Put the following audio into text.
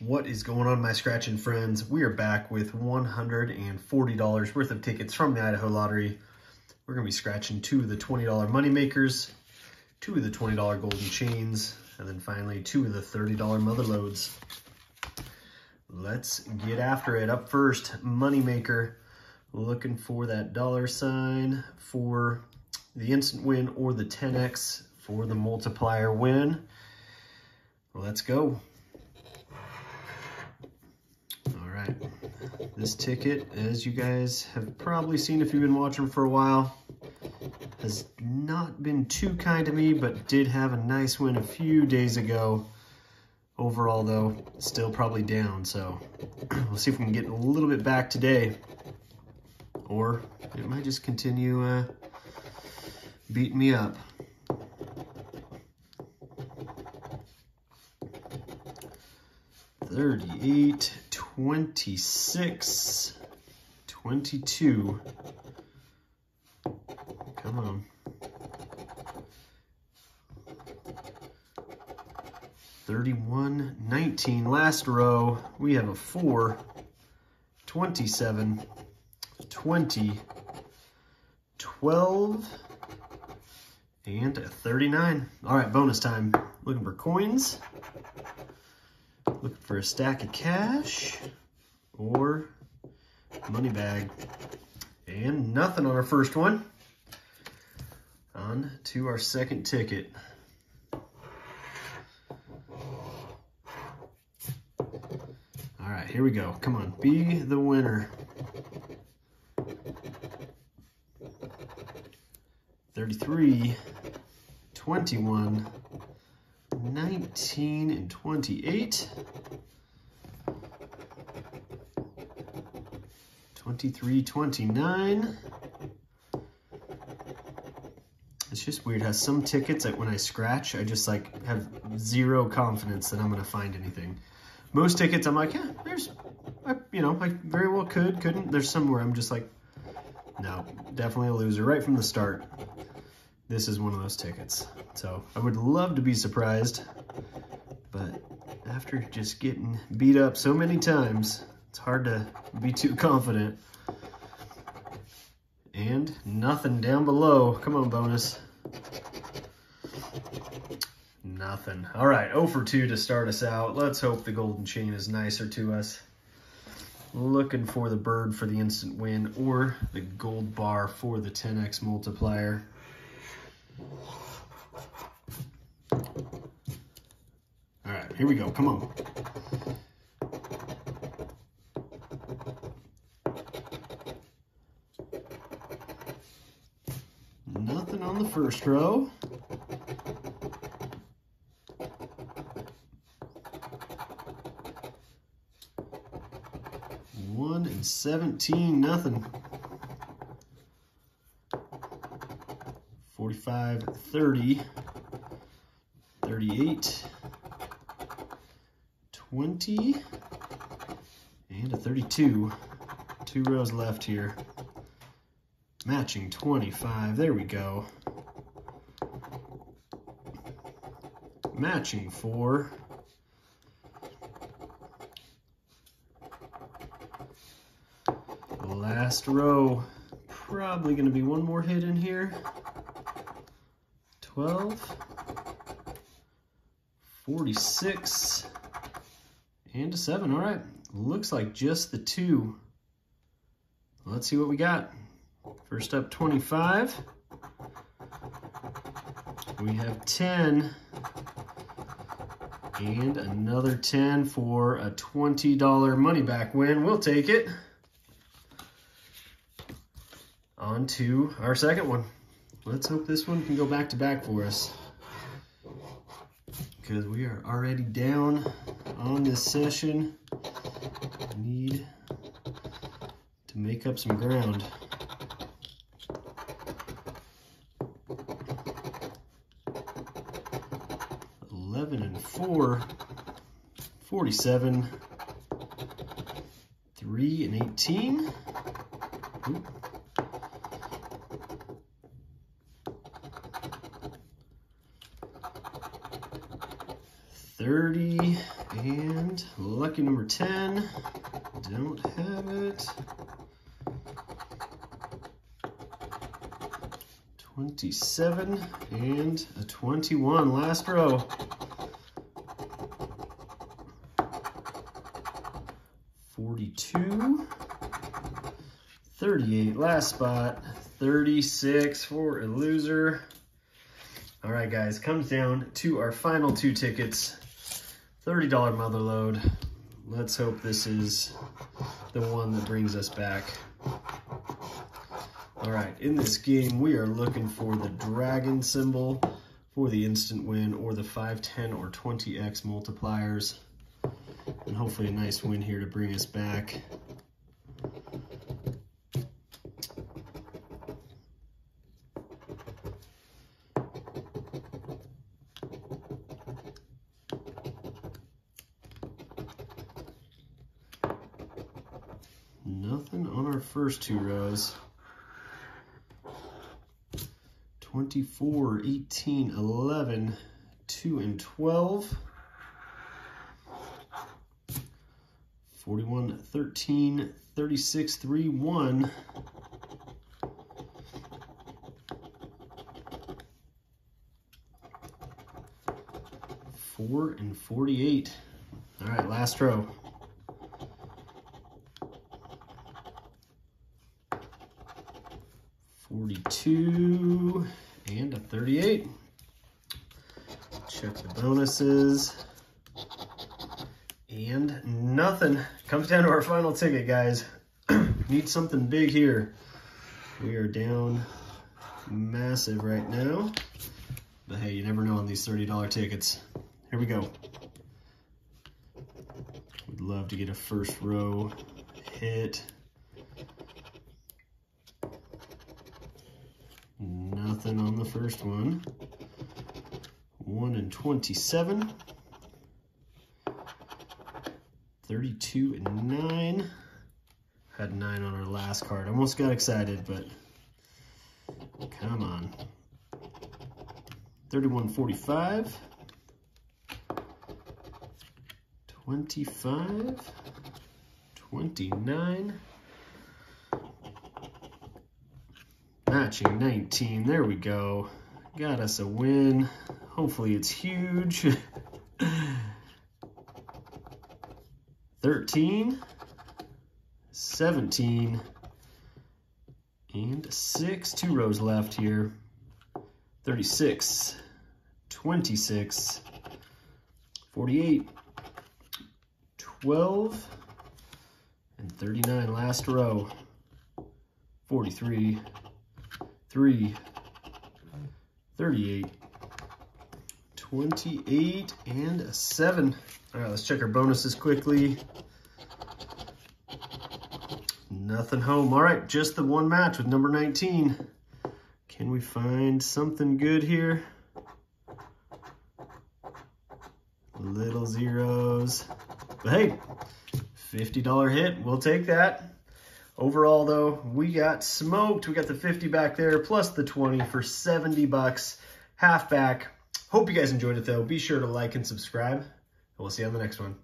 What is going on, my scratching friends? We are back with $140 worth of tickets from the Idaho Lottery. We're going to be scratching two of the $20 money makers, two of the $20 golden chains, and then finally two of the $30 Mother Lodes. Let's get after it. Up first, Moneymaker. Looking for that dollar sign for the instant win or the 10x for the multiplier win. Let's go. All right. This ticket, as you guys have probably seen if you've been watching for a while, has not been too kind to me, but did have a nice win a few days ago. Overall, though, still probably down, so we'll see if we can get a little bit back today. Or it might just continue uh, beating me up. Thirty-eight, twenty-six, twenty-two. Come on. 31, 19. Last row, we have a 4, 27, 20, 12, and a 39. All right, bonus time. Looking for coins, looking for a stack of cash, or money bag. And nothing on our first one. On to our second ticket. All right, here we go. Come on, be the winner. 33, 21, 19, and 28. 23, 29. It's just weird how some tickets, like when I scratch, I just like have zero confidence that I'm gonna find anything. Most tickets, I'm like, yeah, there's, I, you know, I very well could, couldn't. There's some where I'm just like, no, definitely a loser right from the start. This is one of those tickets. So I would love to be surprised, but after just getting beat up so many times, it's hard to be too confident. And nothing down below. Come on, bonus. Nothing. All right, 0 for 2 to start us out. Let's hope the golden chain is nicer to us. Looking for the bird for the instant win or the gold bar for the 10x multiplier. All right, here we go. Come on. Nothing on the first row. One and 17, nothing. 45, 30, 38, 20, and a 32. Two rows left here. Matching 25, there we go. Matching four. Last row, probably gonna be one more hit in here. 12, 46, and a 7. All right, looks like just the two. Let's see what we got. First up, 25. We have 10. And another 10 for a $20 money back win. We'll take it. On to our second one. Let's hope this one can go back to back for us. Because we are already down on this session. Need to make up some ground. Eleven and four. 47. Three and 18. 30 And lucky number 10. Don't have it. 27 and a 21. Last row. 42, 38, last spot, 36 for a loser. All right, guys, comes down to our final two tickets. $30 Mother Lode. Let's hope this is the one that brings us back. All right, in this game, we are looking for the dragon symbol for the instant win or the 5, 10, or 20x multipliers. And hopefully a nice win here to bring us back. Nothing on our first two rows. 24, 18, 11, 2, and 12. 41, 13, 36, 3, 1. Four and 48. All right, last row. 42 and a 38. Check the bonuses. And nothing. Comes down to our final ticket, guys. Need something big here. We are down massive right now. But hey, you never know on these $30 tickets. Here we go. Would love to get a first row hit. Nothing on the first one. 1 and 27. 32 and 9. Had 9 on our last card. Almost got excited, but come on. 31.45. 25. 29. Matching 19, there we go. Got us a win. Hopefully it's huge. 13, 17, and 6. Two rows left here. 36, 26, 48, 12, and 39. Last row. 43, 3, 38, 28, and a 7. All right, let's check our bonuses quickly. Nothing home. All right, just the one match with number 19. Can we find something good here? Little zeros. But hey, $50 hit, we'll take that. Overall, though, we got smoked. We got the 50 back there, plus the 20 for 70 bucks, half back. Hope you guys enjoyed it, though. Be sure to like and subscribe, and we'll see you on the next one.